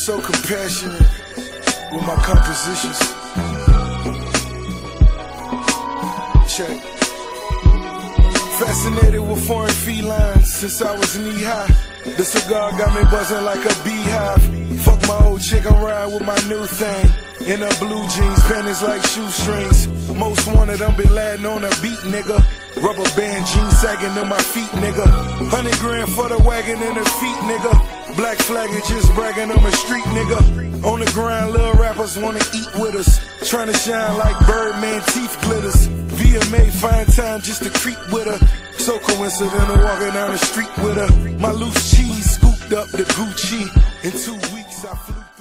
so compassionate with my compositions. Check. Fascinated with foreign felines since I was knee high. The cigar got me buzzing like a beehive. Fuck my old chick, I'm riding with my new thing. In her blue jeans, panties like shoestrings. Most wanted, I'm bin Laden on a beat, nigga. Rubber band jeans sagging to my feet, nigga. Hundred grand for the wagon and the feet, nigga. Black flag is just bragging on the street, nigga. On the grind, little rappers wanna eat with us. Trying to shine like Birdman teeth glitters. VMA find time just to creep with her. So coincidental walking down the street with her. My loose cheese scooped up the Gucci. In two weeks I flew.